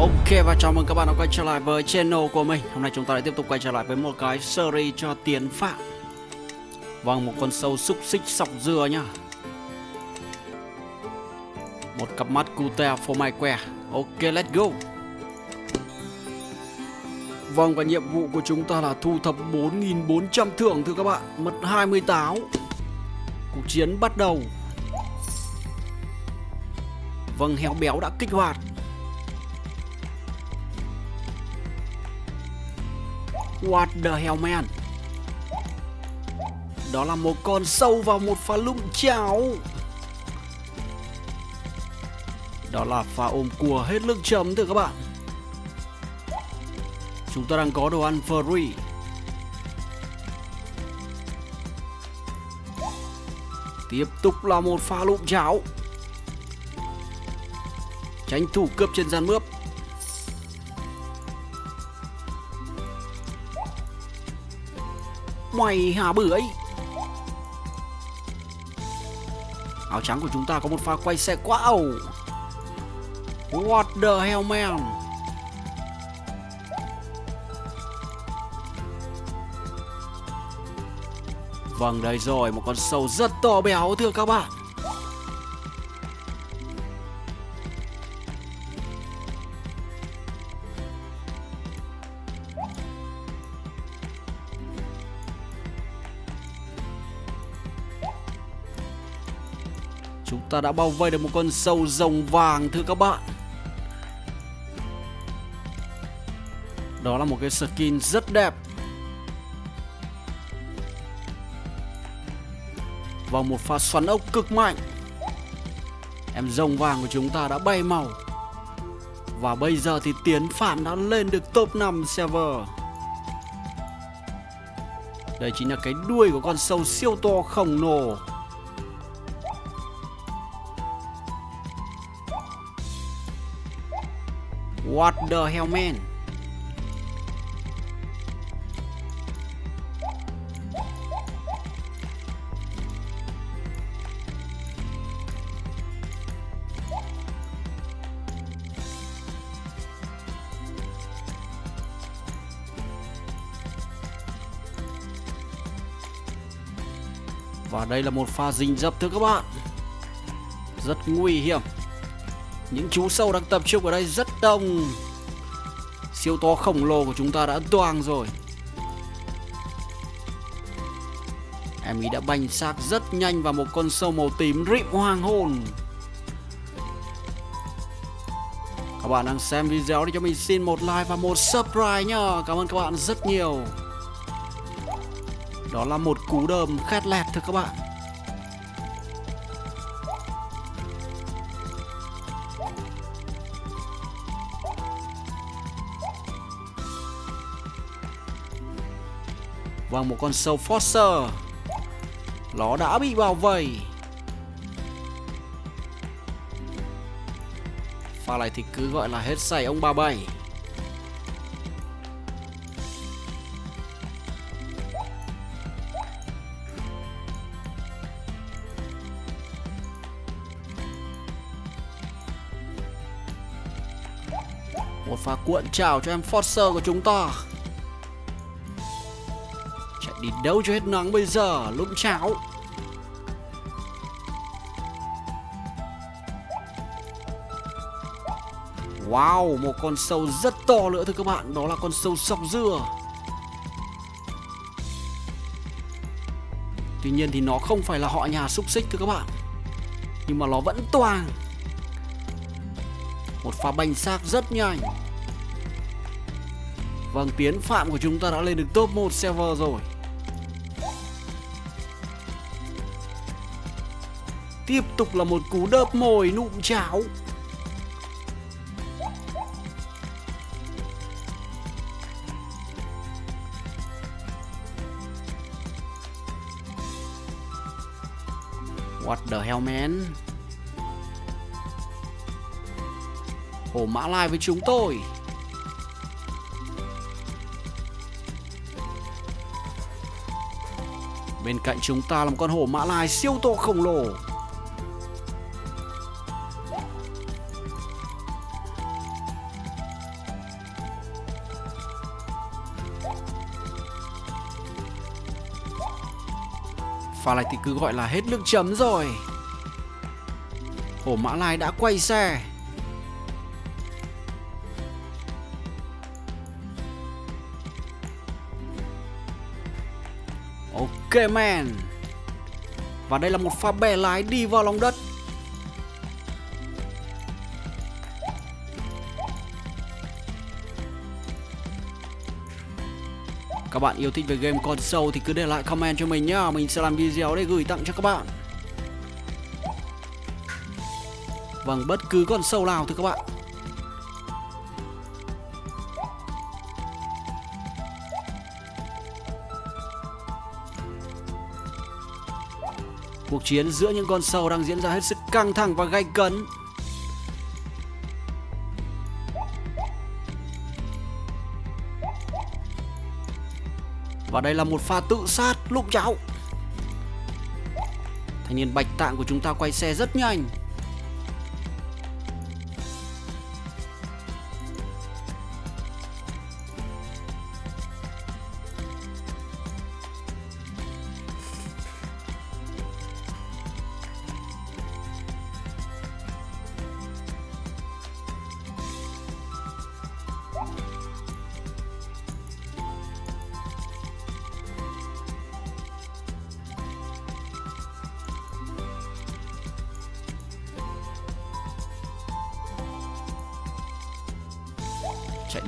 Ok và chào mừng các bạn đã quay trở lại với channel của mình. Hôm nay chúng ta lại tiếp tục quay trở lại với một cái series cho tiến phạm. Vâng, một con sâu xúc xích sọc dừa nhá. Một cặp mắt cute for my que. Ok, let's go. Vâng, và nhiệm vụ của chúng ta là thu thập 4.400 thưởng thưa các bạn. Mật 20 táo. Cuộc chiến bắt đầu. Vâng, heo béo đã kích hoạt. What the hell, man? Đó là một con sâu vào một pha lung chảo. Đó là pha ôm cua hết lực chấm, thưa các bạn. Chúng ta đang có đồ ăn free. Tiếp tục là một pha lụm cháo Tránh thủ cướp trên gian mướp. Mày hả bưởi Áo trắng của chúng ta có một pha quay xe quá ẩu. What the hell, man? Vâng đây rồi, một con sâu rất to béo, thưa các bạn. Ta đã bao vây được một con sâu rồng vàng, thưa các bạn. Đó là một cái skin rất đẹp. Và một pha xoắn ốc cực mạnh. Em rồng vàng của chúng ta đã bay màu. Và bây giờ thì Tiến Phạm đã lên được top 5 server. Đây chính là cái đuôi của con sâu siêu to khổng lồ. What the hell, man? Và đây là một pha dính dập thưa các bạn. Rất nguy hiểm. Những chú sâu đang tập trung ở đây rất đông. Siêu to khổng lồ của chúng ta đã toang rồi. Em ý đã banh xác rất nhanh vào một con sâu màu tím rịm hoàng hồn. Các bạn đang xem video thì cho mình xin một like và một subscribe nhá. Cảm ơn các bạn rất nhiều. Đó là một cú đờm khét lẹt thôi các bạn. Và một con sâu Foster Nó đã bị bao vây. Pha này thì cứ gọi là hết sảy ông ba bảy. Một pha cuộn trào cho em foster của chúng ta đấu cho hết nắng bây giờ Lũng cháo. Wow, một con sâu rất to nữa thưa các bạn Đó là con sâu sọc dưa Tuy nhiên thì nó không phải là họ nhà xúc xích thưa các bạn Nhưng mà nó vẫn toàn. Một pha banh xác rất nhanh. Vâng, tiến phạm của chúng ta đã lên được top 1 server rồi. Tiếp tục là một cú đớp mồi nụm cháo. What the hell, man? Hổ Mã Lai với chúng tôi. Bên cạnh chúng ta là một con hổ Mã Lai siêu to khổng lồ. Pha này thì cứ gọi là hết nước chấm rồi. Hổ Mã Lai đã quay xe. Ok man Và đây là một pha bè lái đi vào lòng đất. Các bạn yêu thích về game console thì cứ để lại comment cho mình nhá. Mình sẽ làm video để gửi tặng cho các bạn. Bằng bất cứ con sâu nào thì các bạn. Cuộc chiến giữa những con sâu đang diễn ra hết sức căng thẳng và gay cấn. Và đây là một pha tự sát lúc cháu Thanh niên bạch tạng của chúng ta quay xe rất nhanh.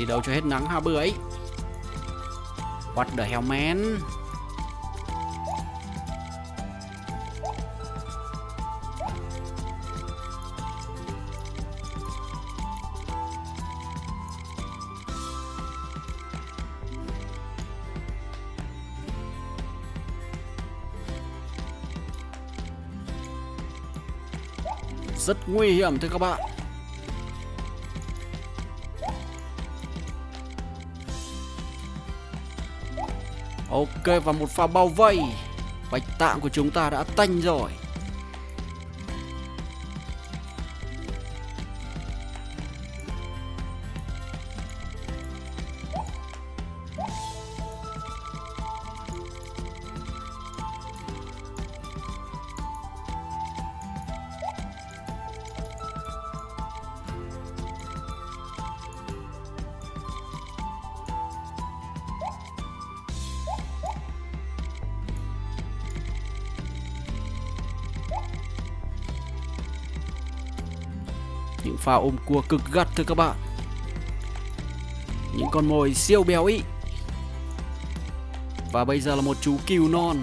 Đi đâu cho hết nắng ha bưởi What the hell, man? Rất nguy hiểm thưa các bạn. Ok và một pha bao vây. Bạch tạng của chúng ta đã tanh rồi. Những pha ôm cua cực gắt, thưa các bạn. Những con mồi siêu béo ý. Và bây giờ là một chú cừu non.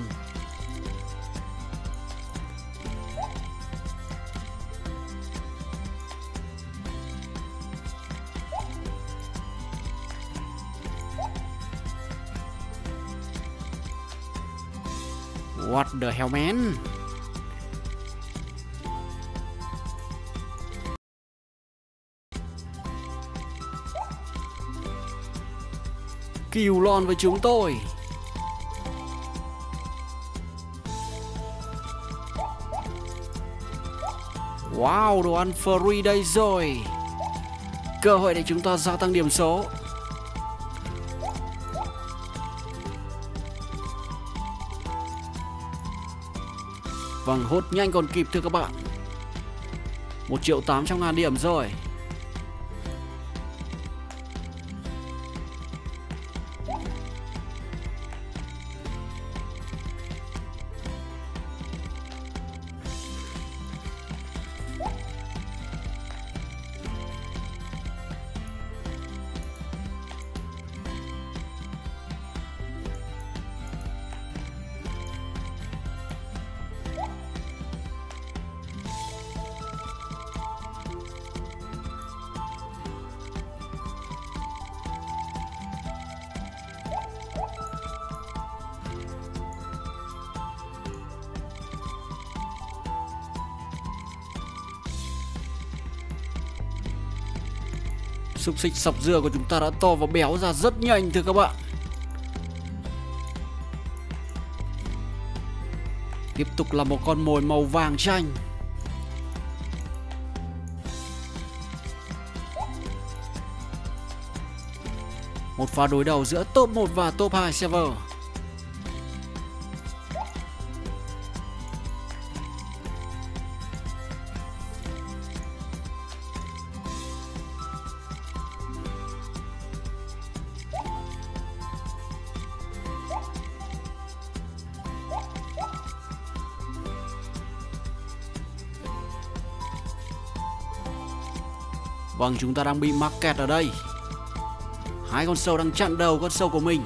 What the hell, man? Kiều lon với chúng tôi. Wow, đồ ăn free đây rồi. Cơ hội để chúng ta gia tăng điểm số. Vâng, hốt nhanh còn kịp thưa các bạn. 1 triệu 800 ngàn điểm rồi. Xúc xích sọc dừa của chúng ta đã to và béo ra rất nhanh thưa các bạn. Tiếp tục là một con mồi màu vàng chanh. Một pha đối đầu giữa top 1 và top 2 server. Vâng chúng ta đang bị mắc kẹt ở đây. Hai con sâu đang chặn đầu con sâu của mình.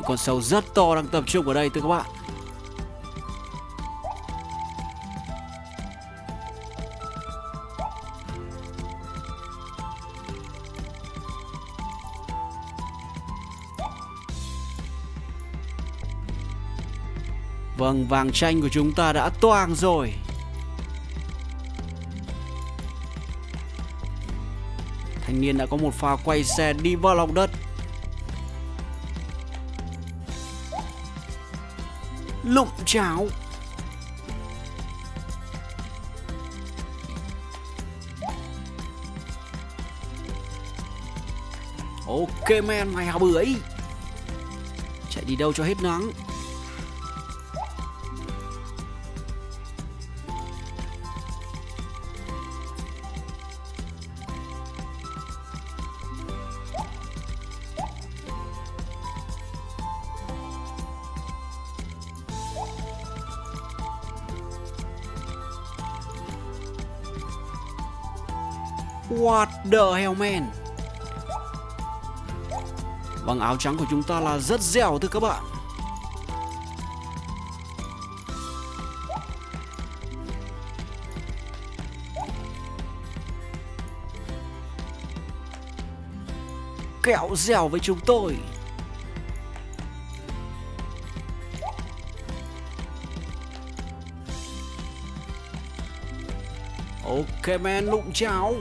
Những con sâu rất to đang tập trung ở đây thưa các bạn. Vâng, vàng chanh của chúng ta đã toang rồi. Thanh niên đã có một pha quay xe đi vào lòng đất. Lụng cháo. Ok men mày hào bưởi. Chạy đi đâu cho hết nắng. What the hell, man? Vâng áo trắng của chúng ta là rất dẻo thưa các bạn. Kẹo dẻo với chúng tôi. Ok, man lụng cháo.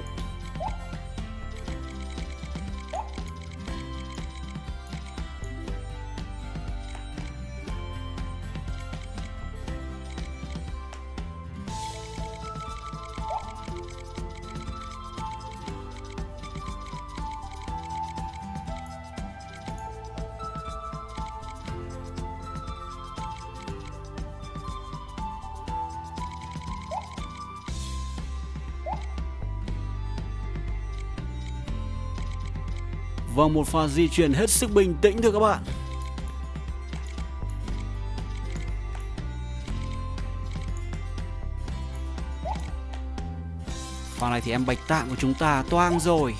Và một pha di chuyển hết sức bình tĩnh thưa các bạn. Pha này thì em bạch tạng của chúng ta toang rồi.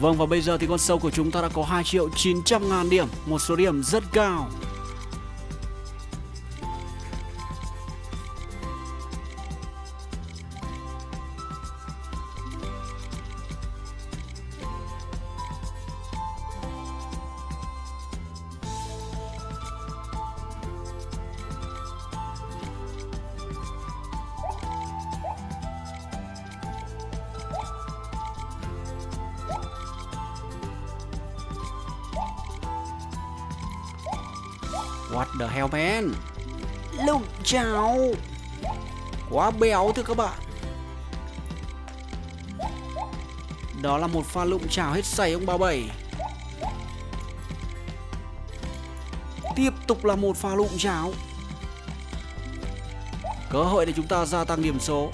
Vâng và bây giờ thì con sâu của chúng ta đã có 2 triệu 900 ngàn điểm, Một số điểm rất cao. What the hell man? Lụng chào Quá béo thưa các bạn. Đó là một pha lụng chào hết sảy ông 37 Tiếp tục là một pha lụng cháo Cơ hội để chúng ta gia tăng điểm số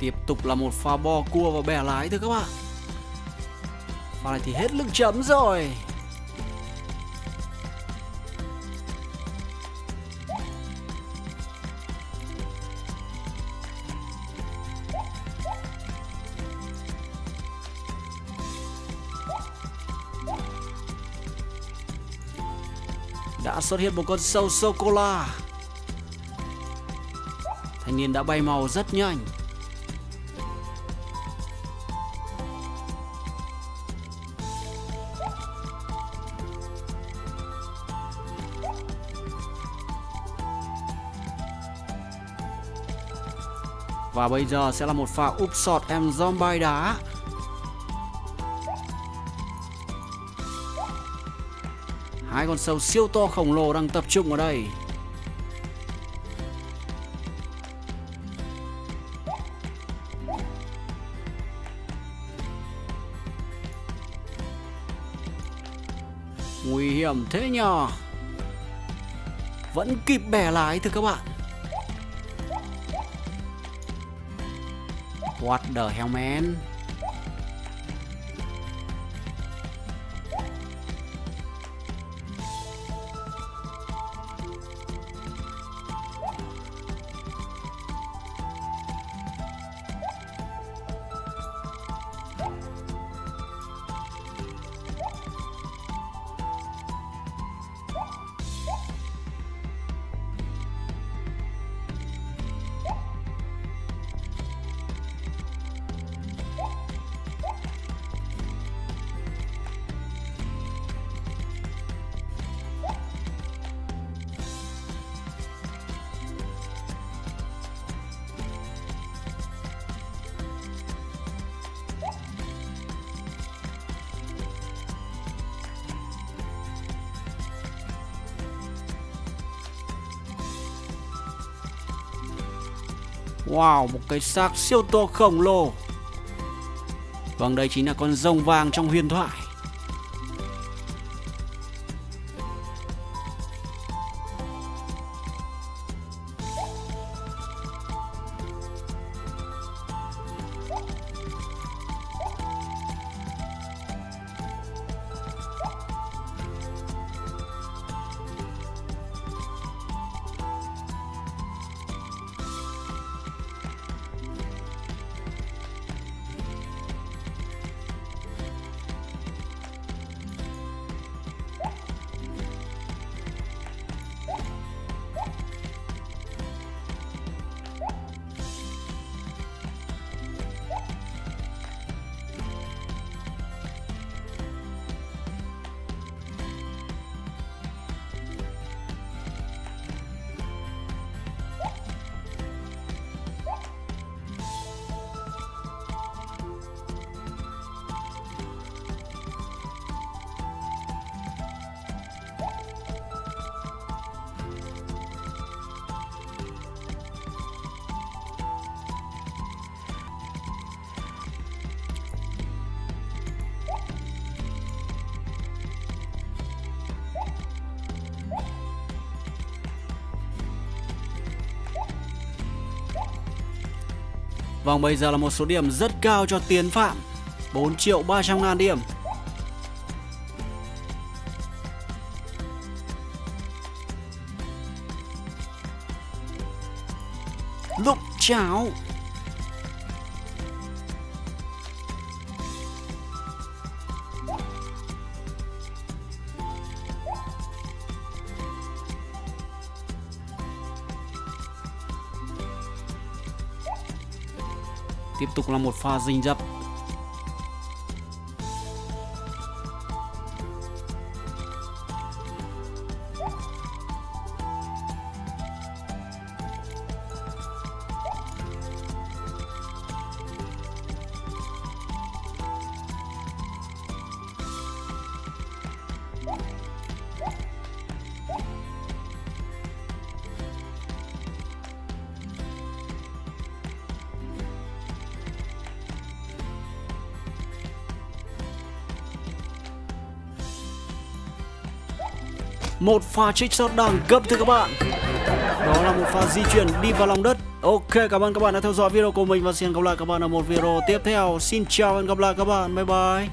Tiếp tục là một pha bo cua và bẻ lái thôi các bạn. Pha này thì hết lưng chấm rồi. Đã xuất hiện một con sâu sô-cô-la Thanh niên đã bay màu rất nhanh. Và bây giờ sẽ là một pha úp sọt em zombie đá Hai con sâu siêu to khổng lồ đang tập trung ở đây. Nguy hiểm thế nhờ. Vẫn kịp bẻ lái thưa các bạn. What the hell man Wow, một cái xác siêu to khổng lồ. Vâng, đây chính là con rồng vàng trong huyền thoại. Vâng bây giờ là một số điểm rất cao cho Tiến Phạm. 4 triệu 300 ngàn điểm. Lúc cháo. Tiếp tục là một pha dình dập một pha trích shot đẳng cấp thưa các bạn. Đó là một pha di chuyển đi vào lòng đất. Ok, cảm ơn các bạn đã theo dõi video của mình và xin gặp lại các bạn ở một video tiếp theo. Xin chào và hẹn gặp lại các bạn. Bye bye.